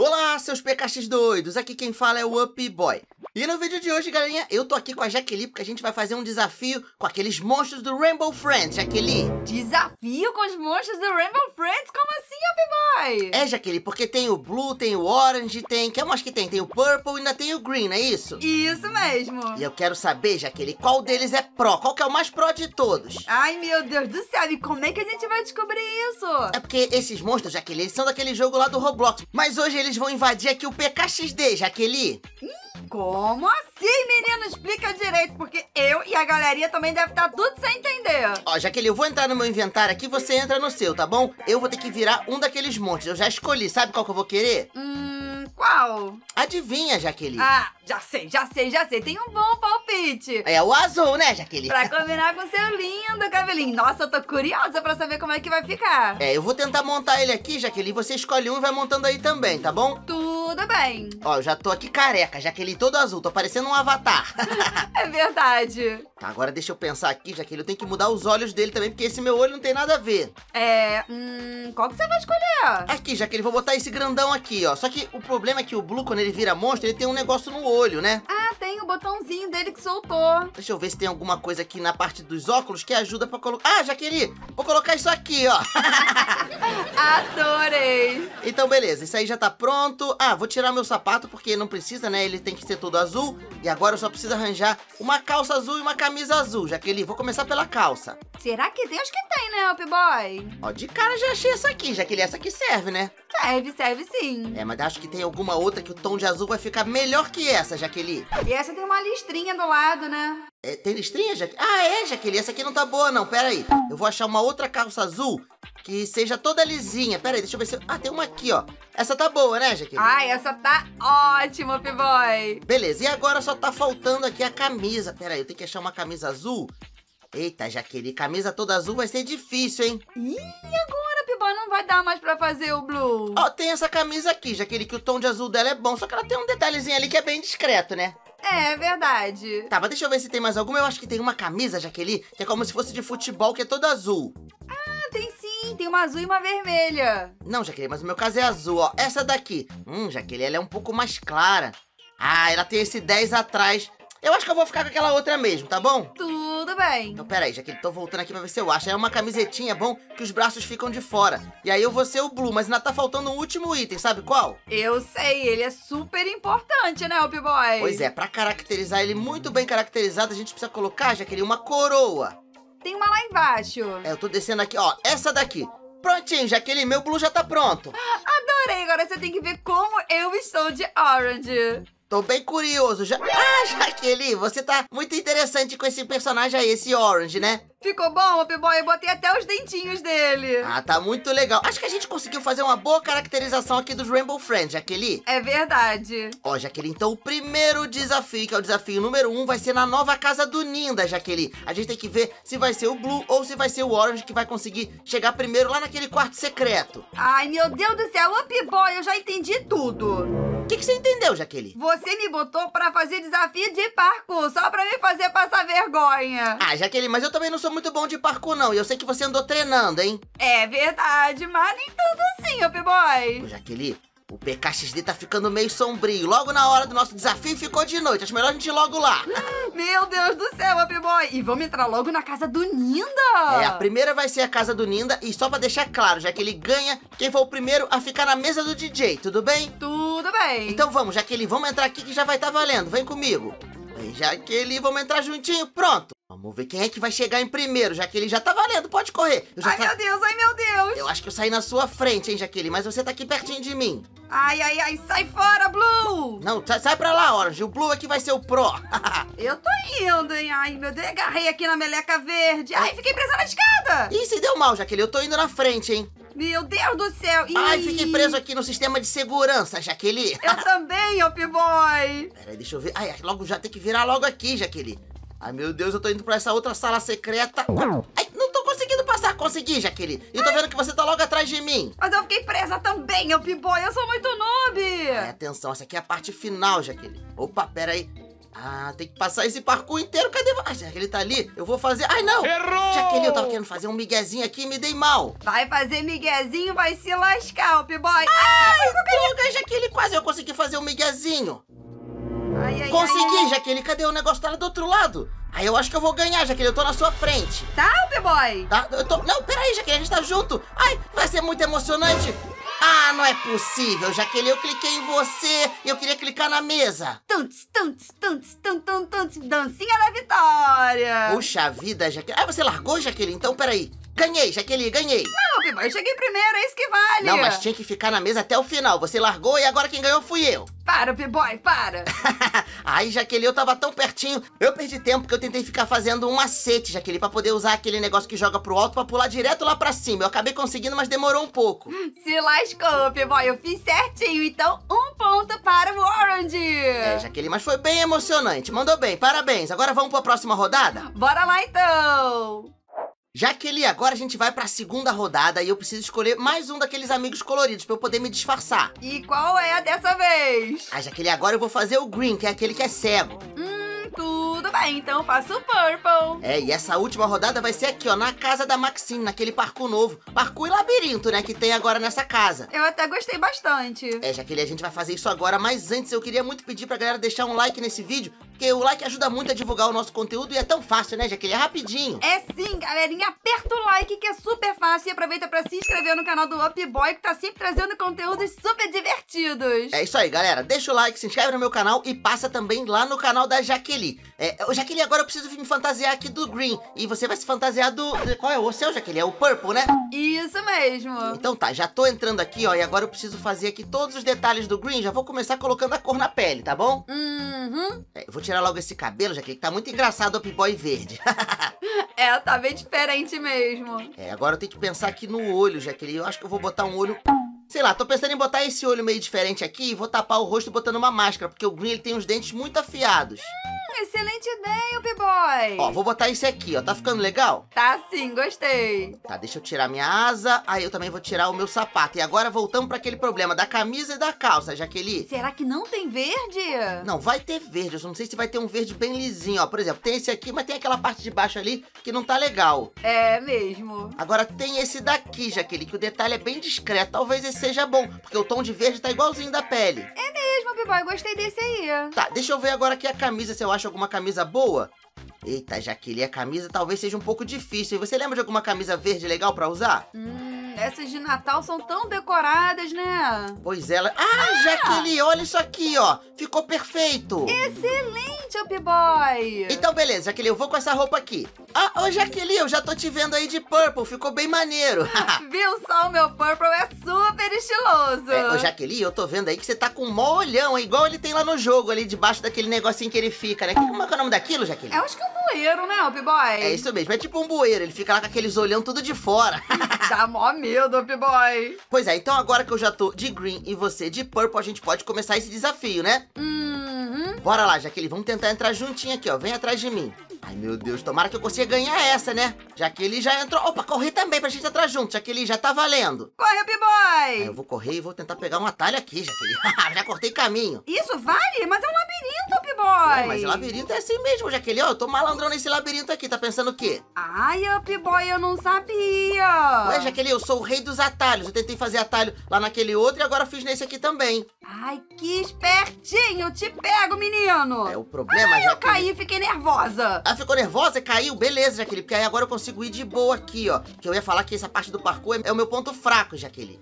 Olá, seus PKX doidos! Aqui quem fala é o Up Boy. E no vídeo de hoje, galerinha, eu tô aqui com a Jaqueline porque a gente vai fazer um desafio com aqueles monstros do Rainbow Friends, Jaqueline. Desafio com os monstros do Rainbow Friends? Como assim, Up Boy? É, Jaqueline, porque tem o Blue, tem o Orange, tem... que mais que tem? Tem o Purple e ainda tem o Green, não é isso? Isso mesmo. E eu quero saber, Jaqueline, qual deles é pro? Qual que é o mais pro de todos? Ai, meu Deus do céu, e como é que a gente vai descobrir isso? É porque esses monstros, Jaqueline, eles são daquele jogo lá do Roblox. Mas hoje eles vão invadir aqui o PKXD, Jaqueline. Como assim, menino? Explica direito, porque eu e a galeria também deve estar tudo sem entender. Ó, Jaqueline, eu vou entrar no meu inventário aqui, você entra no seu, tá bom? Eu vou ter que virar um daqueles monstros. Eu já escolhi, sabe qual que eu vou querer? Hum, qual? Adivinha, Jaqueline. Ah, já sei, já sei, já sei. Tem um bom palpite. É o azul, né, Jaqueline? Pra combinar com seu lindo cabelinho. Nossa, eu tô curiosa pra saber como é que vai ficar. É, eu vou tentar montar ele aqui, Jaqueline. Você escolhe um e vai montando aí também, tá bom? Tudo bem. Ó, eu já tô aqui careca, Jaqueline todo azul. Tô parecendo um avatar. é verdade. Tá, agora deixa eu pensar aqui, Jaqueline. Eu tenho que mudar os olhos dele também, porque esse meu olho não tem nada a ver. É, hum, qual que você vai escolher? Aqui, Jaqueline, vou botar esse grandão aqui, ó. Só que o problema é que o Blue, quando ele vira monstro, ele tem um negócio no olho, né? Ah, tem o botãozinho dele que soltou. Deixa eu ver se tem alguma coisa aqui na parte dos óculos que ajuda pra colocar... Ah, Jaqueline, vou colocar isso aqui, ó. Adorei. Então, beleza, isso aí já tá pronto. Ah, vou tirar meu sapato, porque não precisa, né? Ele tem que ser todo azul. E agora eu só preciso arranjar uma calça azul e uma camisa azul, Jaqueline. Vou começar pela calça. Será que tem? Acho que tem, né, Up Boy? Ó, de cara já achei essa aqui, Jaqueline. Essa aqui serve, né? Serve, serve sim. É, mas acho que tem alguma outra que o tom de azul vai ficar melhor que essa, Jaqueline. E essa tem uma listrinha do lado, né? É, tem listrinha, Jaqueline? Ah, é, Jaqueline. Essa aqui não tá boa, não. Pera aí. Eu vou achar uma outra calça azul que seja toda lisinha. Pera aí, deixa eu ver se... Ah, tem uma aqui, ó. Essa tá boa, né, Jaqueline? Ai, essa tá ótima, Up Boy. Beleza, e agora só tá faltando aqui a camisa. Pera aí, eu tenho que achar uma camisa azul. Eita, Jaqueline, camisa toda azul vai ser difícil, hein? Ih, agora, Up Boy, não vai dar mais pra fazer o blue. Ó, tem essa camisa aqui, Jaqueline, que o tom de azul dela é bom, só que ela tem um detalhezinho ali que é bem discreto, né? É, verdade. Tá, mas deixa eu ver se tem mais alguma. Eu acho que tem uma camisa, Jaqueline, que é como se fosse de futebol, que é toda azul. Ah, tem sim. Tem uma azul e uma vermelha. Não, Jaqueline, mas o meu caso é azul, ó. Essa daqui. Hum, Jaqueline, ela é um pouco mais clara. Ah, ela tem esse 10 atrás. Eu acho que eu vou ficar com aquela outra mesmo, tá bom? Tudo bem. Então, pera aí, Jaqueline, tô voltando aqui pra ver se eu acho. É uma camisetinha, bom, que os braços ficam de fora. E aí eu vou ser o Blue, mas ainda tá faltando um último item, sabe qual? Eu sei, ele é super importante, né, Up Boy? Pois é, pra caracterizar ele muito bem caracterizado, a gente precisa colocar, Jaqueline, uma coroa. Tem uma lá embaixo. É, eu tô descendo aqui, ó, essa daqui. Prontinho, Jaqueline, meu Blue já tá pronto. Adorei, agora você tem que ver como eu estou de orange. Tô bem curioso. Já... Ah, Jaqueline, você tá muito interessante com esse personagem aí, esse Orange, né? Ficou bom, Up Boy? Eu botei até os dentinhos dele. Ah, tá muito legal. Acho que a gente conseguiu fazer uma boa caracterização aqui dos Rainbow Friends, Jaqueline. É verdade. Ó, Jaqueline, então o primeiro desafio, que é o desafio número um, vai ser na nova casa do Ninda, Jaqueline. A gente tem que ver se vai ser o Blue ou se vai ser o Orange que vai conseguir chegar primeiro lá naquele quarto secreto. Ai, meu Deus do céu, Up Boy, eu já entendi tudo. O que, que você entendeu, Jaqueline? Você me botou pra fazer desafio de parkour, só pra me fazer passar vergonha. Ah, Jaqueline, mas eu também não sou muito bom de parkour, não. E eu sei que você andou treinando, hein? É verdade, mas nem tanto assim, Up Boy. Ô, Jaqueline, o PKXD tá ficando meio sombrio. Logo na hora do nosso desafio ficou de noite. Acho melhor a gente ir logo lá. Meu Deus do céu, Up Boy. E vamos entrar logo na casa do Ninda. É, a primeira vai ser a casa do Ninda. E só pra deixar claro, já que ele ganha quem for o primeiro a ficar na mesa do DJ, tudo bem? Tudo bem. Então vamos, Jaqueline, vamos entrar aqui que já vai estar tá valendo. Vem comigo. Vem, Jaqueline, vamos entrar juntinho. Pronto. Vamos ver quem é que vai chegar em primeiro, Jaqueline. Já tá valendo, pode correr. ai, tá... meu Deus, ai, meu Deus. Eu acho que eu saí na sua frente, hein, Jaqueline. Mas você tá aqui pertinho de mim. Ai, ai, ai, sai fora, Blue. Não, sai, sai pra lá, Orange. O Blue aqui vai ser o pro. eu tô indo, hein. Ai, meu Deus, agarrei aqui na meleca verde. Ai, fiquei presa na escada. Ih, se deu mal, Jaqueline. Eu tô indo na frente, hein. Meu Deus do céu! Ih. Ai, fiquei preso aqui no sistema de segurança, Jaqueline. Eu também, Up Boy. Peraí, deixa eu ver. Ai, logo já tem que virar logo aqui, Jaqueline. Ai, meu Deus, eu tô indo pra essa outra sala secreta. Ai, não tô conseguindo passar. Consegui, Jaqueline. E tô vendo que você tá logo atrás de mim. Mas eu fiquei presa também, Up Boy. Eu sou muito noob. Ai, atenção, essa aqui é a parte final, Jaqueline. Opa, pera aí. Ah, tem que passar esse parkour inteiro. Cadê? Ah, já que ele tá ali, eu vou fazer. Ai, não! Errou! Jaqueline, eu tava querendo fazer um miguezinho aqui e me dei mal. Vai fazer miguezinho, vai se lascar, Up Boy. Ai, droga, Jaqueline, fazer um miguezinho. Ai, ai, Consegui, ai. Jaqueline. Cadê o negócio? Tá lá do outro lado. Aí eu acho que eu vou ganhar, Jaqueline. Eu tô na sua frente. Tá, Up-Boy? Tá? Eu tô... Não, peraí, Jaqueline. A gente tá junto. Ai, vai ser muito emocionante. Ah, não é possível, Jaqueline. Eu cliquei em você e eu queria clicar na mesa. Tunts, tunts, tunts, tunts, tunts, dancinha da vitória. Puxa vida, Jaqueline. Ah, você largou, Jaqueline? Então, peraí. Ganhei, Jaqueline, ganhei. Não, Up-Boy, eu cheguei primeiro, é isso que vale. Não, mas tinha que ficar na mesa até o final. Você largou e agora quem ganhou fui eu. Para, Up-Boy, para. Ai, Jaqueline, eu tava tão pertinho. Eu perdi tempo porque eu tentei ficar fazendo um macete, Jaqueline, pra poder usar aquele negócio que joga pro alto pra pular direto lá pra cima. Eu acabei conseguindo, mas demorou um pouco. Se lascou, Up-Boy, eu fiz certinho. Então, um ponto para o Orange. É, Jaqueline, mas foi bem emocionante. Mandou bem, parabéns. Agora vamos pra próxima rodada? Bora lá, então. Jaqueline, agora a gente vai pra segunda rodada e eu preciso escolher mais um daqueles amigos coloridos pra eu poder me disfarçar. E qual é a dessa vez? Ah, Jaqueline, agora eu vou fazer o green, que é aquele que é cego. Hum, tudo bem, então eu faço o Purple. É, e essa última rodada vai ser aqui, ó, na casa da Maxine, naquele parkour novo. Parkour e labirinto, né, que tem agora nessa casa. Eu até gostei bastante. É, Jaqueline, a gente vai fazer isso agora, mas antes eu queria muito pedir pra galera deixar um like nesse vídeo, porque o like ajuda muito a divulgar o nosso conteúdo e é tão fácil, né, Jaqueline? É rapidinho. É sim, galerinha, aperta o like que é super fácil e aproveita pra se inscrever no canal do Up Boy que tá sempre trazendo conteúdos super divertidos. É isso aí, galera. Deixa o like, se inscreve no meu canal e passa também lá no canal da Jaqueline. É, Jaqueline, agora eu preciso me fantasiar aqui do Green. E você vai se fantasiar do... Qual é o seu, Jaqueline? É o Purple, né? Isso mesmo. Então tá, já tô entrando aqui, ó, e agora eu preciso fazer aqui todos os detalhes do Green. Já vou começar colocando a cor na pele, tá bom? Uhum. É, eu vou tirar logo esse cabelo, Jaqueline, que tá muito engraçado o Up-Boy verde. É, tá bem diferente mesmo. é, agora eu tenho que pensar aqui no olho, Jaqueline. Eu acho que eu vou botar um olho... Sei lá, tô pensando em botar esse olho meio diferente aqui e vou tapar o rosto botando uma máscara, porque o Green ele tem os dentes muito afiados. Hum, excelente ideia, Up Boy. Ó, vou botar esse aqui, ó. Tá ficando legal? Tá sim, gostei. Tá, deixa eu tirar minha asa. Aí eu também vou tirar o meu sapato. E agora voltamos pra aquele problema da camisa e da calça, Jaqueline. Será que não tem verde? Não, vai ter verde. Eu só não sei se vai ter um verde bem lisinho, ó. Por exemplo, tem esse aqui, mas tem aquela parte de baixo ali que não tá legal. É mesmo. Agora tem esse daqui, Jaqueline, que o detalhe é bem discreto. Talvez esse seja bom, porque o tom de verde tá igualzinho da pele. Mesmo, Boy, gostei desse aí. Tá, deixa eu ver agora aqui a camisa, se eu acho alguma camisa boa. Eita, Jaqueline, a camisa talvez seja um pouco difícil. Você lembra de alguma camisa verde legal pra usar? Hum, essas de Natal são tão decoradas, né? Pois ela. Ah, Jaqueline, olha isso aqui, ó. Ficou perfeito. Excelente, Up Boy. Então, beleza, Jaqueline, eu vou com essa roupa aqui. Ah, ô Jaqueline, eu já tô te vendo aí de purple, ficou bem maneiro. Viu só, o meu Purple é super estiloso. é, ô Jaqueline, eu tô vendo aí que você tá com um mó olhão, é igual ele tem lá no jogo, ali debaixo daquele negocinho que ele fica, né? Como é que é o nome daquilo, Jaqueline? Eu acho que é um bueiro, né, Up Boy? É isso mesmo, é tipo um bueiro, ele fica lá com aqueles olhão tudo de fora. Dá mó medo, Up Boy. pois é, então agora que eu já tô de green e você de purple, a gente pode começar esse desafio, né? Uhum. Bora lá, Jaqueline, vamos tentar entrar juntinho aqui, ó. Vem atrás de mim. Ai, meu Deus, tomara que eu consiga ganhar essa, né? Jaqueline já entrou. Opa, correr também pra gente entrar junto. Jaqueline, já tá valendo. Corre, Aí eu vou correr e vou tentar pegar um atalho aqui, Jaqueline. já cortei caminho. Isso vale? Mas é um labirinto, Up Ué, Boy. mas labirinto é assim mesmo, Jaqueline. Ó, eu tô malandrão nesse labirinto aqui. Tá pensando o quê? Ai, Up Boy, eu não sabia. Ué, Jaqueline, eu sou o rei dos atalhos. Eu tentei fazer atalho lá naquele outro e agora fiz nesse aqui também. Ai, que espertinho. Te pego, menino. É o problema, Ai, eu caí fiquei nervosa. Ah, ficou nervosa? Caiu? Beleza, Jaqueline. Porque aí agora eu consigo ir de boa aqui, ó. Que eu ia falar que essa parte do parkour é- é o meu ponto fraco, Jaqueline.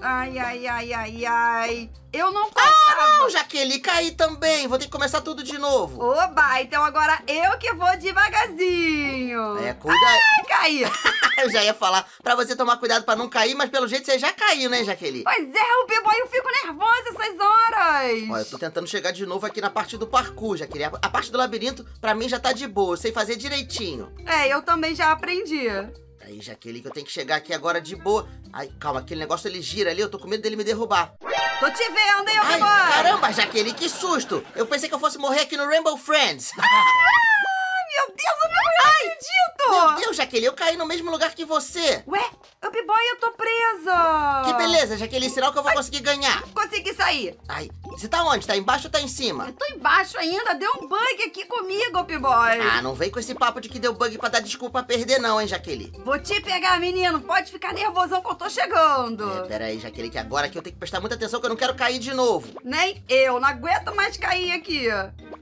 Ai, ai, ai, ai, ai. Eu não passava. Não, Jaqueline, caí também. Vou ter que começar tudo de novo. Oba, então agora eu que vou devagarzinho. É, cuida. Ai, caí. Eu já ia falar pra você tomar cuidado pra não cair, mas pelo jeito você já caiu, né, Jaqueline? Pois é, o B-Boy, eu fico nervosa essas horas. Ó, eu tô tentando chegar de novo aqui na parte do parkour, Jaqueline. A parte do labirinto, pra mim, já tá de boa. Eu sei fazer direitinho. É, eu também já aprendi. Aí, Jaqueline, que eu tenho que chegar aqui agora de boa. Ai, calma, aquele negócio ele gira ali, eu tô com medo dele me derrubar. Tô te vendo, hein, Ai, caramba, Jaqueline, que susto! Eu pensei que eu fosse morrer aqui no Rainbow Friends. Meu Deus, não acredito. Meu Deus, Jaqueline, eu caí no mesmo lugar que você. Ué, Up Boy, eu tô presa. Que beleza, Jaqueline, sinal que eu vou conseguir ganhar. Consegui sair. Ai, você tá onde? Tá embaixo ou tá em cima? Eu tô embaixo ainda, deu um bug aqui comigo, Up Boy. Ah, não vem com esse papo de que deu bug pra dar desculpa a perder não, hein, Jaqueline. Vou te pegar, menino. Pode ficar nervosão que eu tô chegando. É, pera aí, Jaqueline, que agora que eu tenho que prestar muita atenção que eu não quero cair de novo. Nem eu, não aguento mais cair aqui.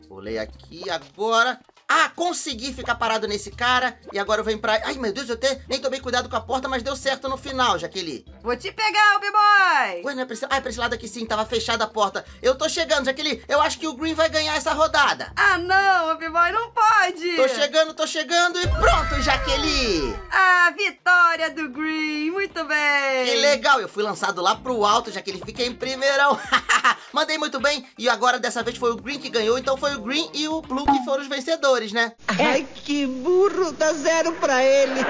Pulei aqui agora. Ah, consegui ficar parado nesse cara. E agora eu venho pra... Ai, meu Deus, eu até nem tomei cuidado com a porta, mas deu certo no final, Jaqueline. Vou te pegar, Up Boy. Ué, não é pra esse... Ah, é pra esse lado aqui sim, tava fechada a porta. Eu tô chegando, Jaqueline. Eu acho que o Green vai ganhar essa rodada. Ah, não, Up Boy, não pode. Tô chegando, tô chegando e pronto, Ah, vitória do Green, muito bem. Que legal, eu fui lançado lá pro alto, Jaqueline. Fiquei em primeirão. Mandei muito bem. E agora, dessa vez, foi o Green que ganhou. Então foi o Green e o Blue que foram os vencedores, né? Ai, que burro, dá zero pra ele.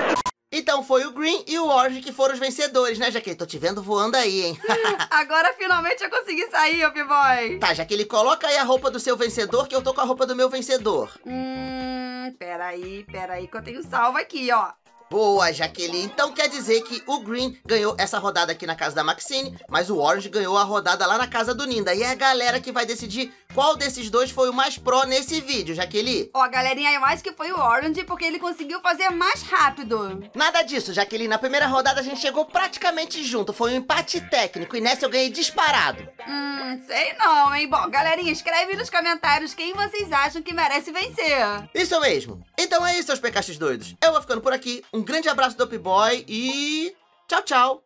Então foi o Green e o Orange que foram os vencedores, né, Jaqueline? Tô te vendo voando aí, hein? Agora finalmente eu consegui sair, Up Boy. tá, Jaqueline, coloca aí a roupa do seu vencedor, que eu tô com a roupa do meu vencedor. Hum, peraí, peraí, que eu tenho salvo aqui, ó. Boa, Jaqueline. Então quer dizer que o Green ganhou essa rodada aqui na casa da Maxine, mas o Orange ganhou a rodada lá na casa do Ninda. E é a galera que vai decidir qual desses dois foi o mais pró nesse vídeo, Jaqueline. Ó, galerinha, eu acho que foi o Orange porque ele conseguiu fazer mais rápido. Nada disso, Jaqueline. Na primeira rodada a gente chegou praticamente junto. Foi um empate técnico e nessa eu ganhei disparado. Hum, sei não, hein? Bom, galerinha, escreve nos comentários quem vocês acham que merece vencer. Isso mesmo. Então é isso, seus pecastes doidos. Eu vou ficando por aqui. Um grande abraço do Up Boy e. Tchau, tchau.